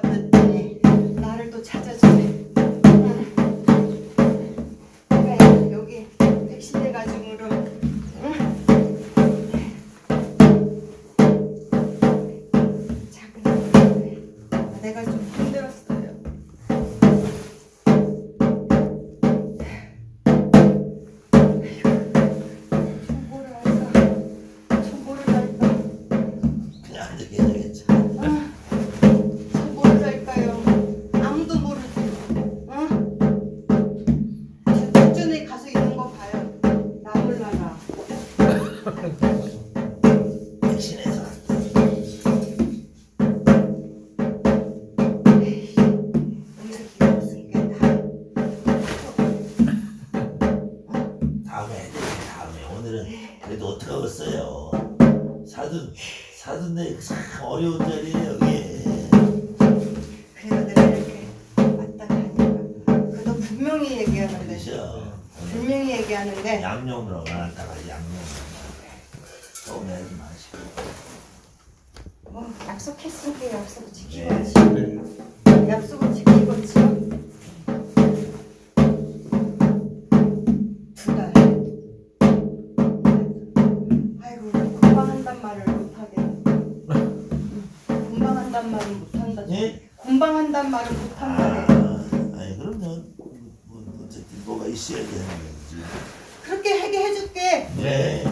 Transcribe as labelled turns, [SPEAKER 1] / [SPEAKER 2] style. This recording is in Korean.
[SPEAKER 1] 같더니 나를 또 찾아주네. 그래, 여기 백신대 가중으로. 응? 자, 그럼 내가
[SPEAKER 2] 좀. 오늘은 그래도 어떻게 하겠어요. 사돈 사돈네 참 어려운 자리에 여기.
[SPEAKER 1] 그래도 내가 이렇게 왔다 가니까 그래도 분명히 얘기하는데
[SPEAKER 2] 그죠?
[SPEAKER 1] 분명히 얘기하는데
[SPEAKER 2] 양념으로 나갔다가 양념. 서운해하지 마시고.
[SPEAKER 1] 뭐 약속했으니까 약속을
[SPEAKER 2] 네.
[SPEAKER 1] 지키고지 약속을 지키고 지요 있어야 되는 거지. 그렇게 하게 해줄게. 네.